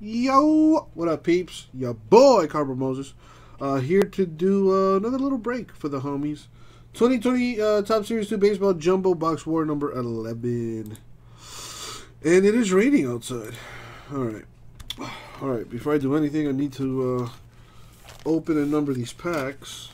Yo, what up, peeps? Your boy, Carver Moses, uh, here to do uh, another little break for the homies. 2020 uh, Topps Series 2 Baseball Jumbo Box War number 11. And it is raining outside. Alright. Alright, before I do anything, I need to uh, open and number these packs.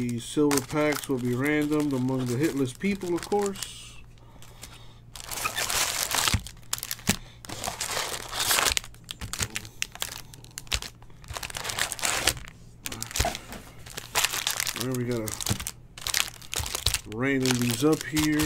The silver packs will be random among the hitless people, of course. Alright, we gotta random these up here.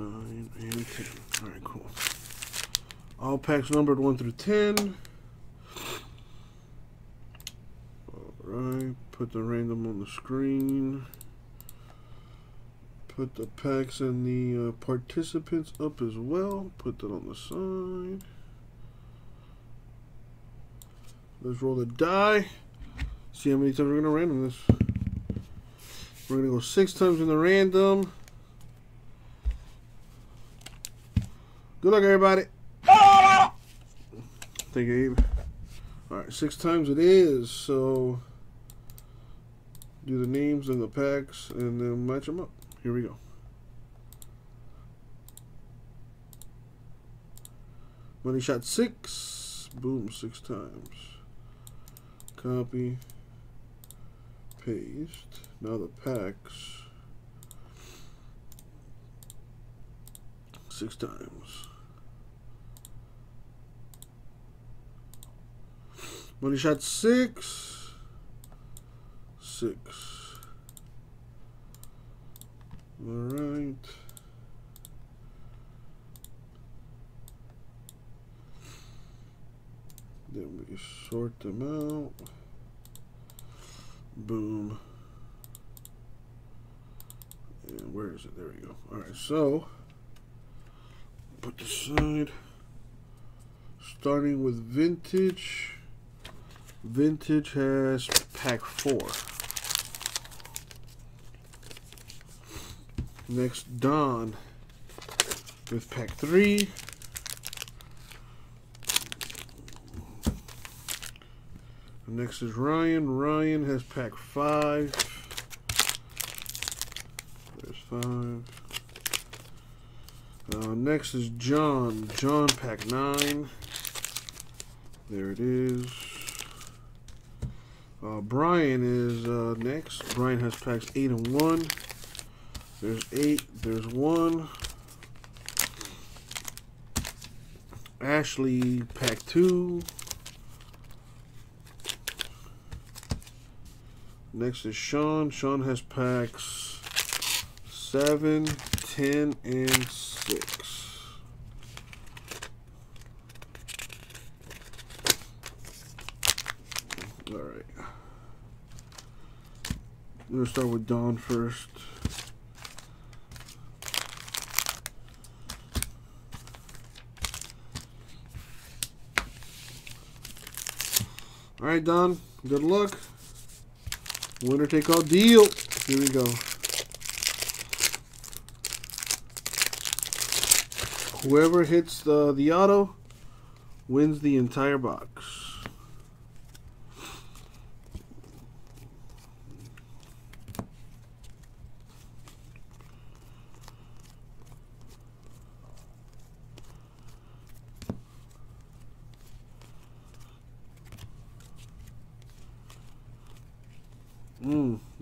nine, and ten. All right, cool. All packs numbered one through ten. All right, put the random on the screen. Put the packs and the uh, participants up as well. Put that on the side. Let's roll the die. See how many times we're gonna random this. We're gonna go six times in the random. Good luck, everybody. Thank you, Abe. All right, six times it is. So do the names and the packs and then match them up. Here we go. Money shot six. Boom, six times. Copy. Paste. Now the packs. Six times. Money shot six. Six. All right. Then we sort them out. Boom. And where is it? There we go. All right, so put the side. Starting with vintage. Vintage has pack four. Next, Don with pack three. Next is Ryan. Ryan has pack five. There's five. Uh, next is John. John pack nine. There it is. Uh, Brian is uh, next. Brian has packs 8 and 1. There's 8. There's 1. Ashley, pack 2. Next is Sean. Sean has packs 7, 10, and 6. Alright. I'm going to start with Don first. Alright, Don. Good luck. Winner take all deal. Here we go. Whoever hits the, the auto wins the entire box.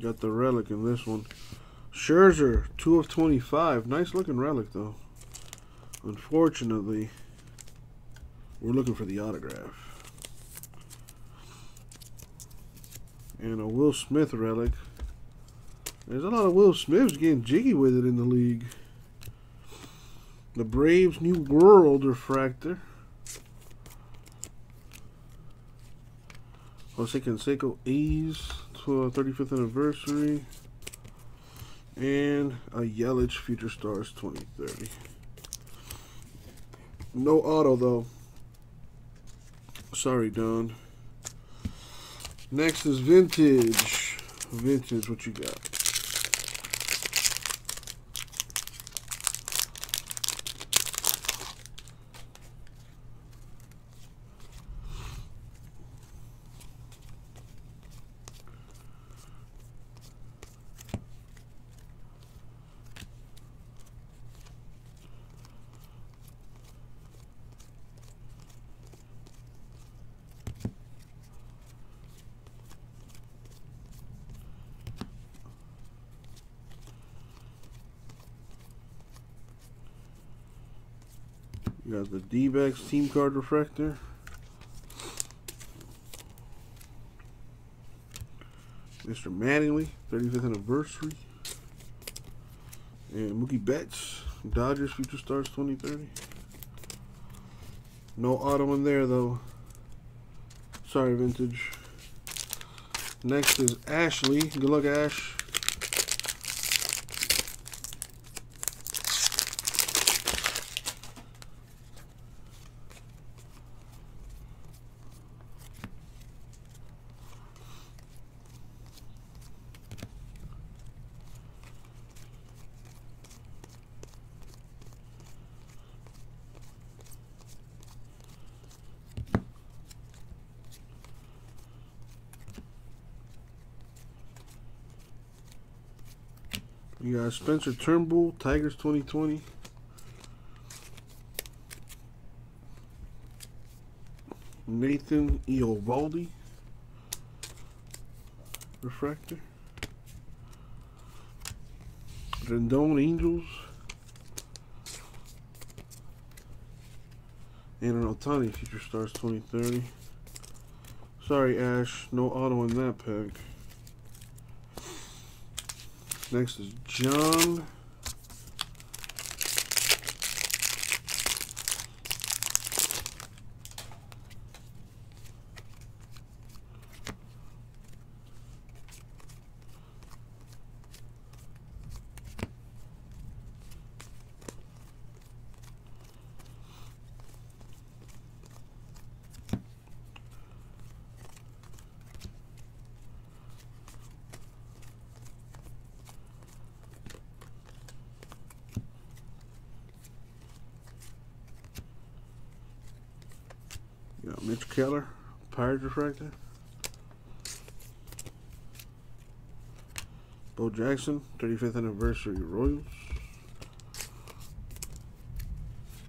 Got the relic in this one. Scherzer, 2 of 25. Nice looking relic, though. Unfortunately, we're looking for the autograph. And a Will Smith relic. There's a lot of Will Smiths getting jiggy with it in the league. The Braves New World Refractor. Jose Canseco A's 35th anniversary. And a Yelich Future Stars 2030. No auto though. Sorry, Don. Next is vintage. Vintage, what you got? You got the D-backs team card refractor. Mr. Mattingly, 35th anniversary. And Mookie Betts, Dodgers Future Stars 2030. No auto in there though. Sorry, vintage. Next is Ashley. Good luck, Ash. You got Spencer Turnbull, Tigers 2020. Nathan Eovaldi, Refractor. Rendon Angels. And an Ohtani Future Stars 2030. Sorry, Ash. No auto in that pack. Next is John. Mitch Keller, Pirates Refractor. Bo Jackson, 35th anniversary Royals.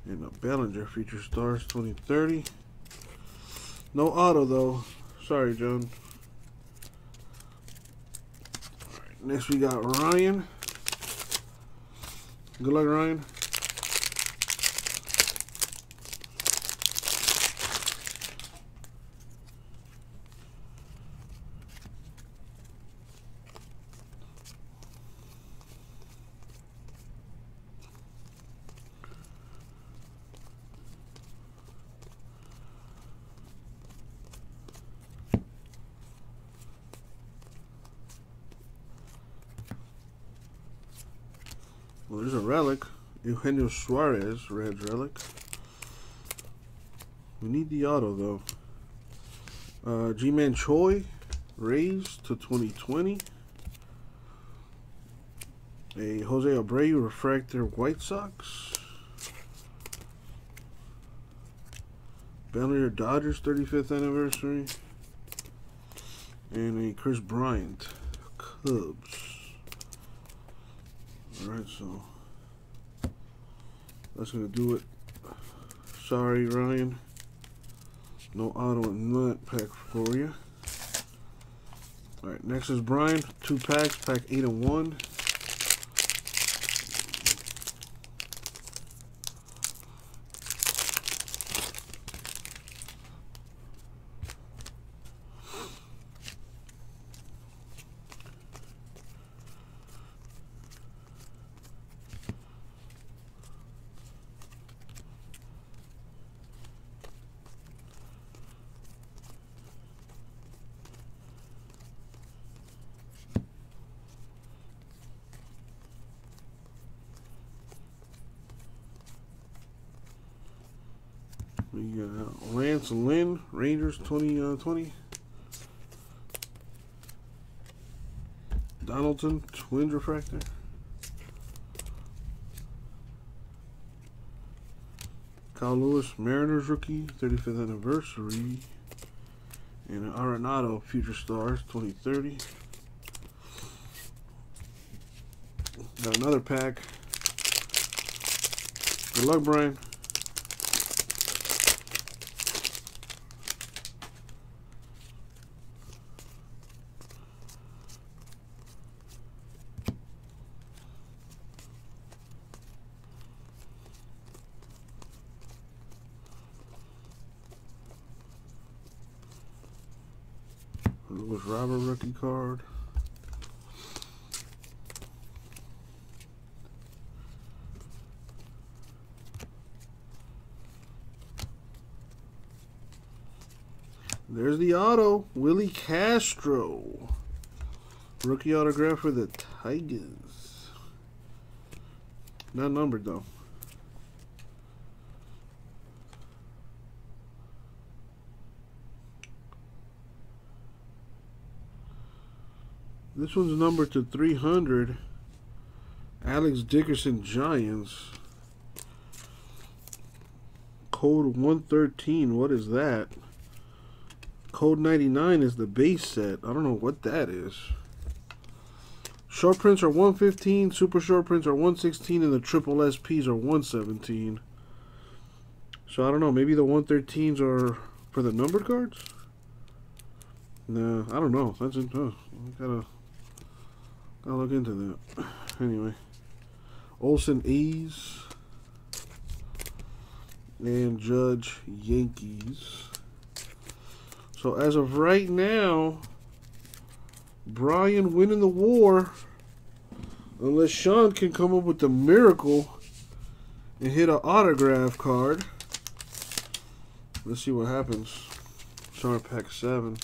And a Bellinger Future Stars 2030. No auto though. Sorry, John. Alright, next we got Ryan. Good luck, Ryan. Well, there's a relic. Eugenio Suarez, red relic. We need the auto, though. Uh, Ji-Man Choi, Rays to 2020. A Jose Abreu Refractor White Sox. Bellinger Dodgers 35th anniversary. And a Kris Bryant Cubs. Alright, so that's gonna do it. Sorry, Ryan. No auto and nut pack for you. Alright, next is Brian. Two packs, pack eight and one. We got Lance Lynn, Rangers 2020. Uh, Donaldson, Twins Refractor. Kyle Lewis, Mariners rookie, 35th anniversary. And Arenado, Future Stars, 2030. Got another pack. Good luck, Brian. Lewis Card. There's the auto. Willi Castro. Rookie autograph for the Tigers. Not numbered though. This one's numbered to 300. Alex Dickerson Giants. Code 113. What is that? Code 99 is the base set. I don't know what that is. Short prints are 115. Super short prints are 116. And the triple SPs are 117. So I don't know. Maybe the 113s are for the numbered cards? No, I don't know. That's it. Oh, gotta I'll look into that. Anyway, Olson A's and Judge Yankees. So as of right now, Brian winning the war. Unless Sean can come up with a miracle and hit an autograph card. Let's see what happens. Summer Pack 7.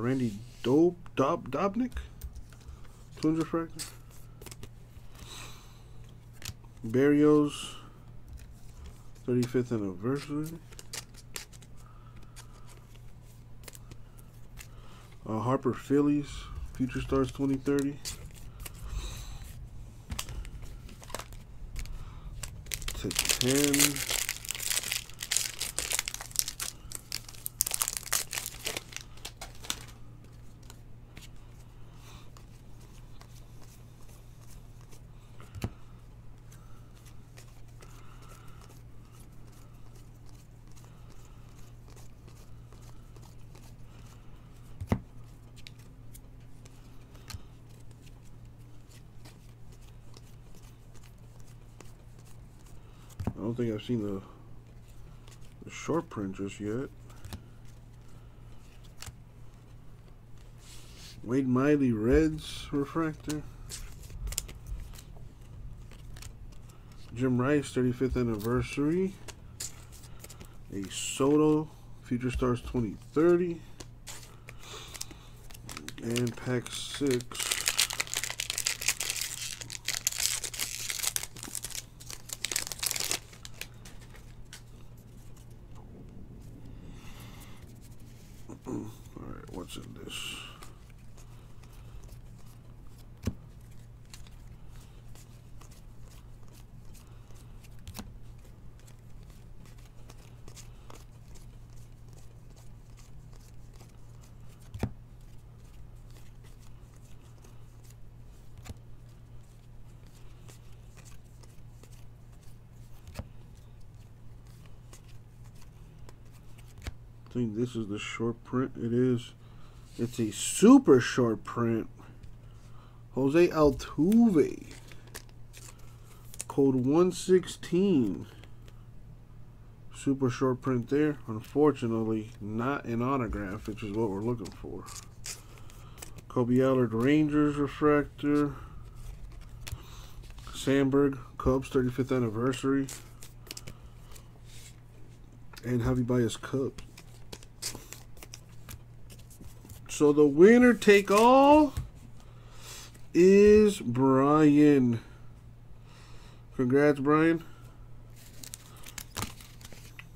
Randy Dob, Dob Dobnak, Twins Refractor. Berrios, 35th anniversary. Uh, Harper Phillies, Future Stars 2030. To 10. Don't think I've seen the, the short print just yet. Wade Miley Reds refractor. Jim Rice 35th anniversary. A Soto Future Stars 2030. And pack 6 Alright, what's in this? Think this is the short print. It is. It's a super short print. Jose Altuve. Code 116. Super short print there. Unfortunately, not an autograph, which is what we're looking for. Kolby Allard Rangers refractor. Sandberg Cubs 35th anniversary. And Javi Baez Cubs. So the winner take all is Brian. Congrats, Brian.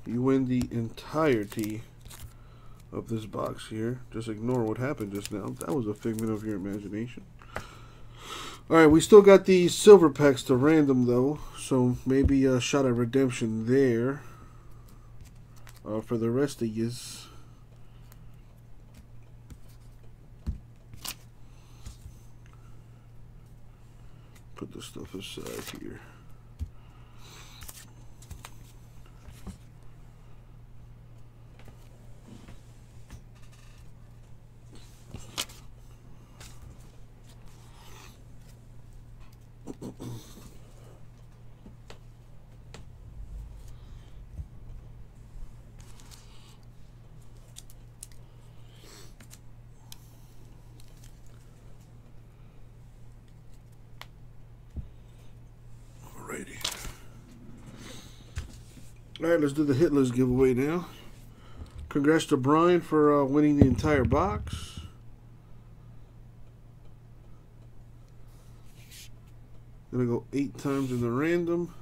You win the entirety of this box here. Just ignore what happened just now. That was a figment of your imagination. Alright, we still got the silver packs to random, though. So maybe a shot at redemption there. Uh, for the rest of yous. The stuff aside here. Alright, let's do the hit list giveaway now. Congrats to Brian for uh, winning the entire box. Gonna go eight times in the random.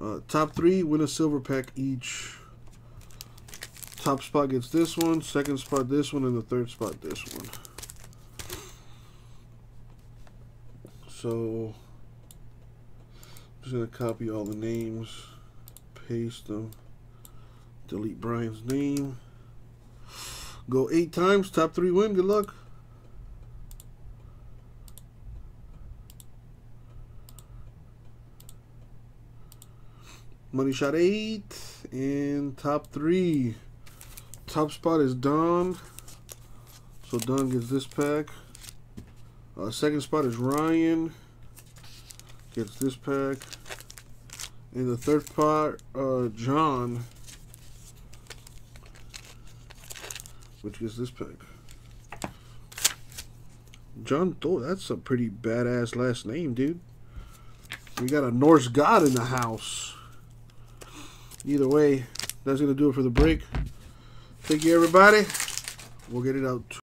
Uh, top three win a silver pack each. Top spot gets this one, second spot this one, and the third spot this one. So, I'm just gonna copy all the names, paste them, delete Brian's name. Go eight times, top three win. Good luck. Money shot eight and top three. Top spot is Don. So Don gets this pack. Uh, second spot is Ryan. Gets this pack. And the third spot, uh, John. Which is this pack. John Doe, that's a pretty badass last name, dude. We got a Norse god in the house. Either way, that's going to do it for the break. Thank you, everybody. We'll get it out